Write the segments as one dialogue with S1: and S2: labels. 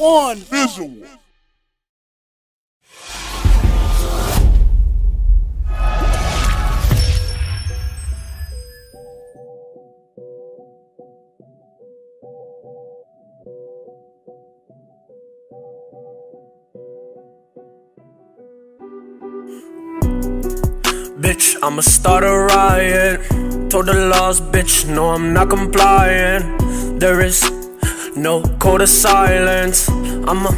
S1: One visual.
S2: Bitch, I'ma start a riot. Told the laws, bitch, no, I'm not complying. There is no code of silence. I'ma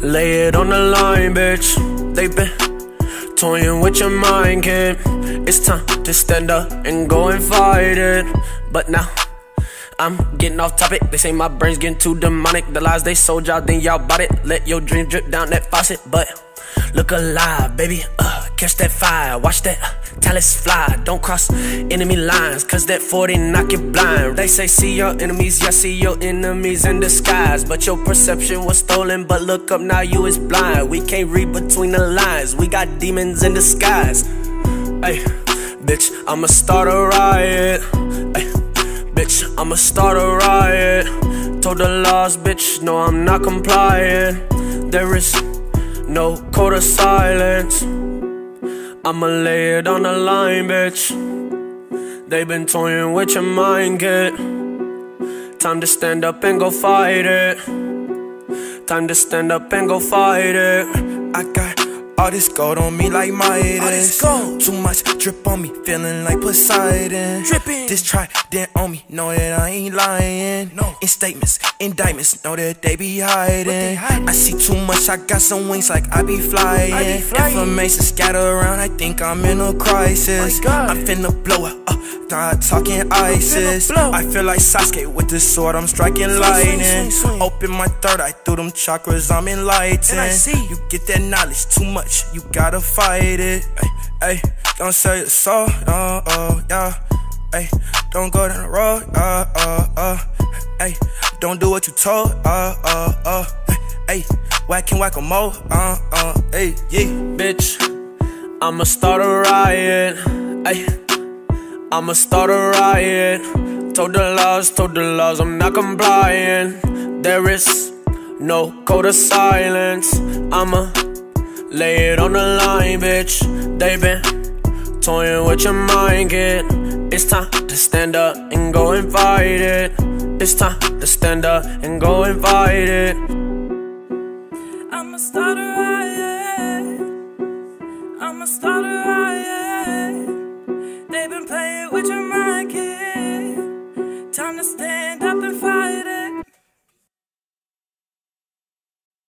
S2: lay it on the line, bitch. They been toying with your mind, kid. It's time to stand up and go and fight it. But now, I'm getting off topic. They say my brain's getting too demonic. The lies they sold y'all, then y'all bought it. Let your dream drip down that faucet. But look alive, baby. Uh, catch that fire. Watch that uh, fly. Don't cross enemy lines, cause that 40 knock you blind. They say, see your enemies, yeah, see your enemies in disguise. But your perception was stolen. But look up, now you is blind. We can't read between the lines. We got demons in disguise. Hey, bitch, I'ma start a riot. Ay, bitch, I'ma start a riot. Told the laws, bitch, no, I'm not complying. There is no code of silence. I'ma lay it on the line, bitch. They've been toying with your mind, kid. Time to stand up and go fight it. Time to stand up and go fight it.
S3: I got all this gold on me like Midas. Too much drip on me, feeling like Poseidon.
S2: Dripping.
S3: This try then on me, know that I ain't lying.
S2: No.
S3: In statements, indictments, know that they be hiding.
S2: They hiding?
S3: I see too much, I got some wings like I be flying.
S2: I be flying.
S3: Information scattered around, I think I'm in a crisis.
S2: My God.
S3: I'm finna blow it up, start talking ISIS. I feel like Sasuke with this sword, I'm striking lightning. Open my third eye through them chakras, I'm enlightened.
S2: And I see.
S3: You get that knowledge too much, you gotta fight it. Hey, hey, don't say your soul, oh, oh, yeah. Hey, don't go down the road, uh, uh, uh. Hey, don't do what you told, uh, uh, uh. Hey, whack and whack a mo, uh, uh, hey, yeah.
S2: bitch. I'ma start a riot. Ay, I'ma start a riot. Told the laws, told the laws, I'm not complying. There is no code of silence. I'ma lay it on the line, bitch. They been toying with your mind, kid. It's time to stand up and go and fight it. It's time to stand up and go and fight it.
S4: I'ma start a riot. I'ma start a riot. Your. Time to stand up and fight.